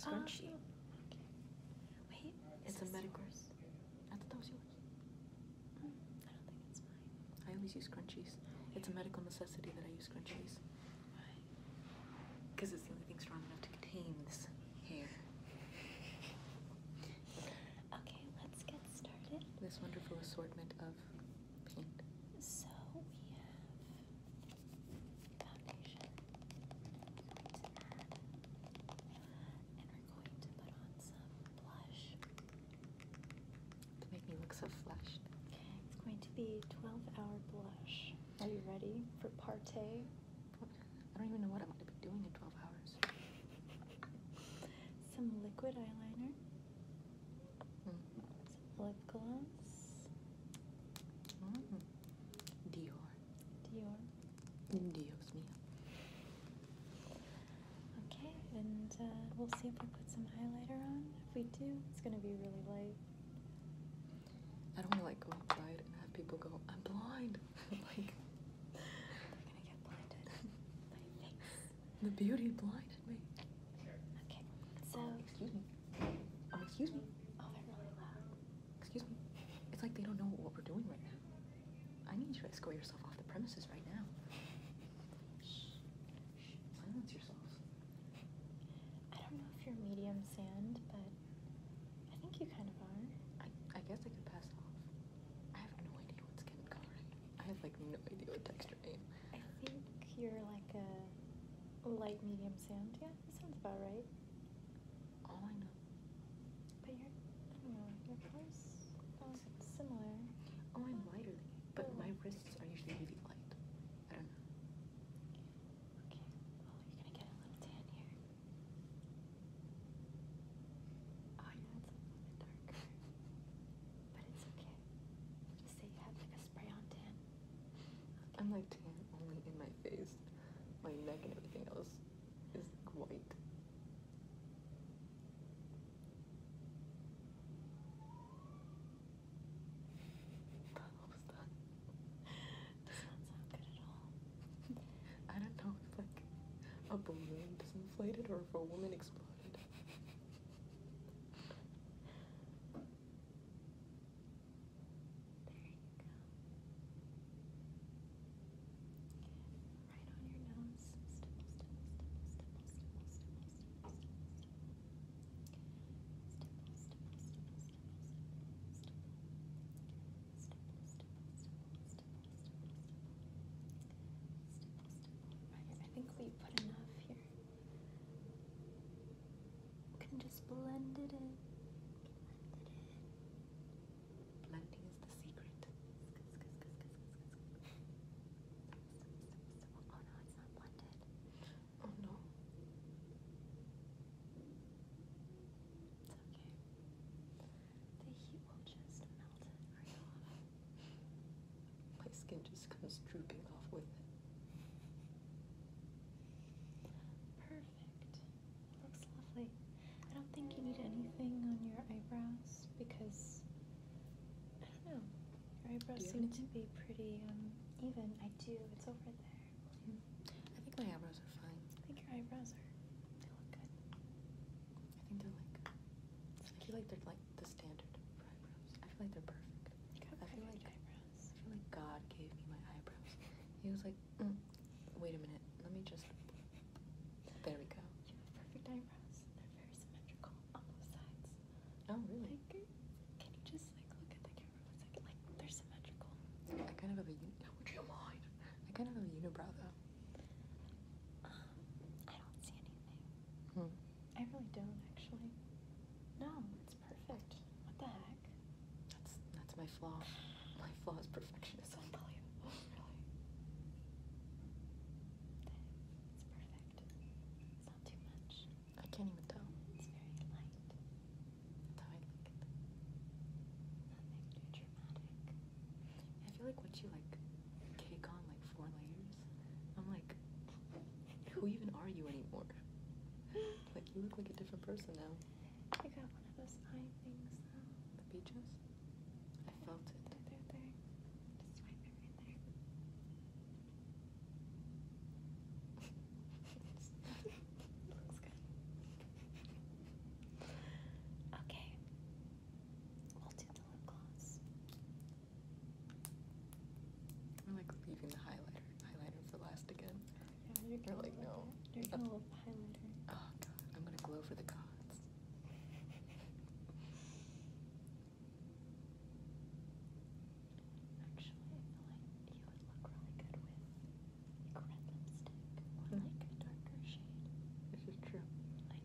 scrunchie. okay. Wait, is It's a yours? I thought that was yours. Mm, I don't think it's mine. I always use scrunchies. It's a medical necessity that I use scrunchies. Why? Because it's the only thing strong enough to contain this hair. Okay, let's get started. This wonderful assortment of paint. So we have foundation. And we're going to put on some blush. To make me look so flushed. It's going to be 12 hour blush. Are you ready for partay? I don't even know what I'm going to be doing in 12 hours. Some liquid eyeliner, Mm. some lip gloss, Mm. Dior. Dior. Dios mío. Okay, and uh, we'll see if we put some highlighter on. If we do, it's gonna be really light. I don't want to like go outside and have people go, I'm blind. like, They're gonna get blinded by your face. The beauty blinded me. Okay, so Oh, excuse me. Oh, excuse me. oh, they're really loud. Excuse me. It's like they don't know what we're doing right now. I need you to escort yourself off the premises right now. Shh. Shh. Silence yourselves. I don't know if you're medium sand, but I think you kind of are. I, I guess I could pass off. I have no idea what skin color I am. I have like no idea what texture I am. I think you're like a light medium sand. Yeah, that sounds about right. All I know. But you're, I don't know, your colors are similar. Oh, I'm lighter than you, but my wrists are usually really light. I don't know. Okay. Oh, you're gonna get a little tan here. Oh, yeah, it's a little bit darker. But it's okay. Just say you have like a spray on tan. I'm like tan only in my face. My neck and everything else is like white. What was that? Does not sound good at all. I don't know if like a balloon disinflated or if a woman exploded. There you go. Right on your nose. Stipple, stipple, stipple, stipple, stipple, stipple, stipple, stipple. Stipple, stipple, stipple, stipple, stipple, stipple. Stipple, stipple, stipple, stipple, stipple, stipple. Stipple, stipple. Right, I think we put enough here. We can just blend it in. Blend it in. Blending is the secret. Oh no, it's not blended. Oh no. It's okay. The heat will just melt it right off. Skin just comes drooping off with it. Perfect. Looks lovely. I don't think you need anything on your eyebrows because I don't know. Your eyebrows Do you have seem to be pretty um even. I do. It's over there. I think my eyebrows are fine. I think your eyebrows are they look good. I think they're like. I feel like they're like the standard for eyebrows. I feel like they're perfect. You got I feel perfect like- eyebrows. I feel like God gave me my eyebrows. He was like, mm, wait a minute, let me just. There we go. You have perfect eyebrows. They're very symmetrical on both sides. Oh, really? Like, can you just like look at the camera for a second? Like, they're symmetrical. I kind of have a. uni- Would you mind? I kind of have a unibrow though. Um, I don't see anything. Hmm. I really don't actually. No, it's perfect. What the heck? That's that's my flaw. My flaw is perfectionism. Unbelievable. Really. It's perfect. It's not too much. I can't even tell. It's very light. That's how I like it. Nothing too dramatic. I feel like once you like cake on like four layers, I'm like, who even are you anymore? Like you look like a different person now. I got one of those eye things though. The beaches. I felt it. There, there, there. Just swipe it right there. Looks good. saving the highlighter highlighter for last again. Yeah, you're You're gonna like, love no. it. You're gonna love highlighter. Oh god, I'm gonna glow for the gods. Actually, I feel like you would look really good with like red lipstick or Mhm. like a darker shade. This is true.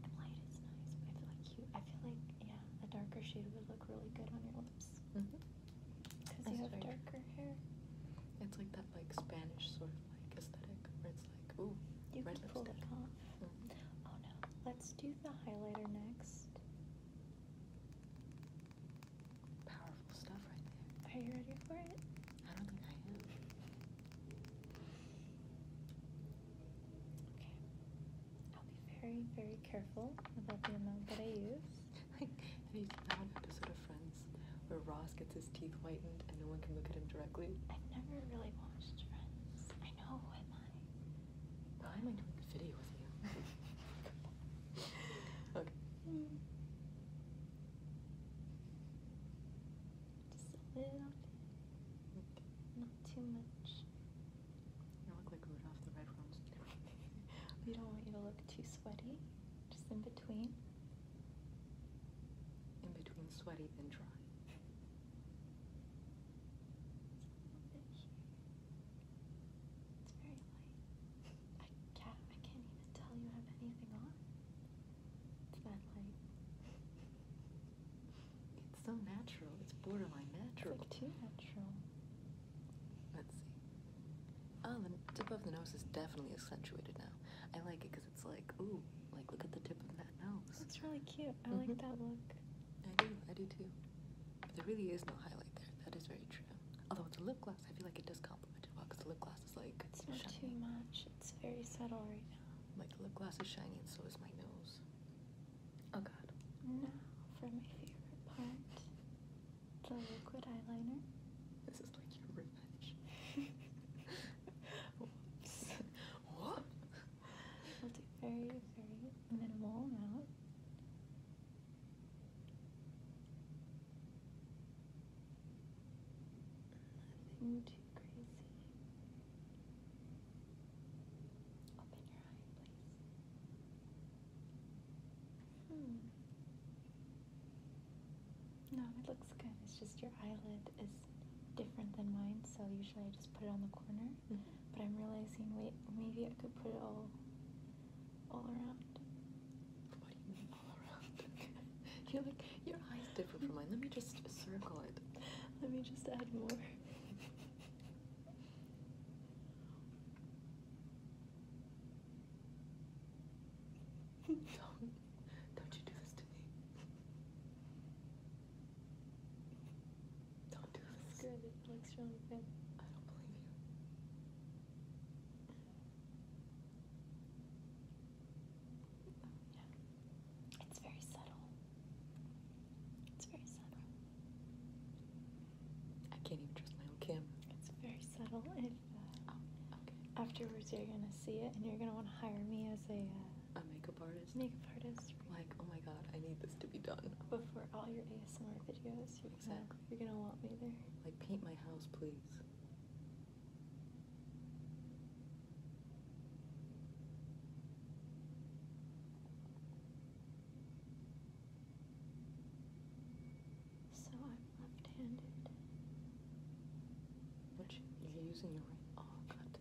Like light is nice, but I feel like you. I feel like yeah, a darker shade would look really good on your lips Mm-hmm. because you have true. darker hair. It's like that like Spanish sort of like aesthetic where it's like, ooh, You red can pull it lipstick. off. Mhm. Oh no, let's do the highlighter next. Powerful stuff right there. Are you ready for it? I don't think I am. Okay. I'll be very, very careful about the amount that I use. Like, have you seen that episode of Friends where Ross gets his teeth whitened and no one can look at him directly? I've never really watched Friends. I know, who am I? Why am I doing the video with you? okay. Hmm. Just a little bit, not too much. You look like Rudolph the Red-Nosed We don't want you to look too sweaty. Just in between. In between sweaty and dry. Just a little bit here. It's very light. I can't. I can't even tell you have anything on. It's that light. It's so natural. It's borderline It's natural. like too natural. Oh, the tip of the nose is definitely accentuated now. I like it because it's like, ooh, like look at the tip of that nose. Looks really cute. I like Mhm. that look. I do, I do too. But there really is no highlight there. That is very true. Although with the lip gloss, I feel like it does complement it well because the lip gloss is like It's not too much. It's very subtle right now. Like the lip gloss is shiny and so is my nose. Oh god. Now for my favorite part, the liquid eyeliner. This is like your revenge. Whoops. what? I'll do very, very minimal amount. Nothing too crazy. Open your eye, please. Hmm. No, it looks good. It's just your eyelid is different than mine, so usually I just put it on the corner. But I'm realizing, wait, maybe I could put it all, all around. What do you mean all around? You're like, your eye's different from mine. Let me just circle it. Let me just add more. Don't, don't you do this to me. Don't do It's this. Good. It looks. I don't believe you. Yeah. It's very subtle. It's very subtle. I can't even trust my own camera. It's very subtle. If uh, Oh, okay. afterwards you're gonna see it and you're gonna want to hire me as a uh, A makeup artist. makeup artist Like, oh my god, I need this to be done. before all your ASMR videos. You're gonna, Exactly. you're gonna want me there. Like, paint my house, please. So I'm left-handed. Which you're using your right. Oh god.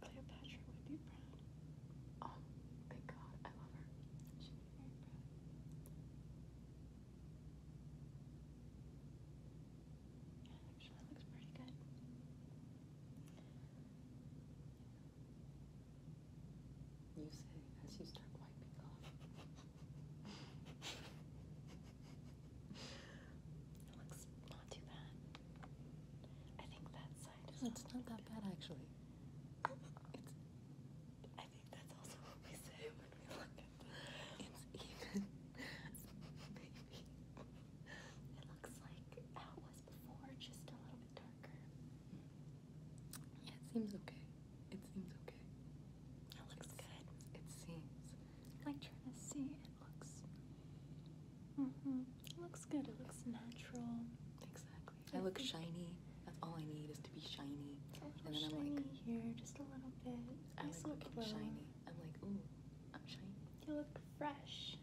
Cleopatra would be proud. Oh, thank god. I love her. She'd be very proud. Yeah, actually looks pretty good. You say as you start wiping off. It looks not too bad. I think that It's not that bad actually. It's I think that's also what we say when we look at the it's even. Maybe. It looks like how it was before, just a little bit darker. Yeah, it seems okay. It seems okay. It looks good. It seems. I'm like trying to see. It looks Mm-hmm. it looks good. It looks natural. Exactly. I I look shiny. That's all I need is to be shiny. A little And then I'm shiny like- here, just a little bit. I Nice like looking glow. shiny. I'm like, ooh, I'm shiny. You look fresh.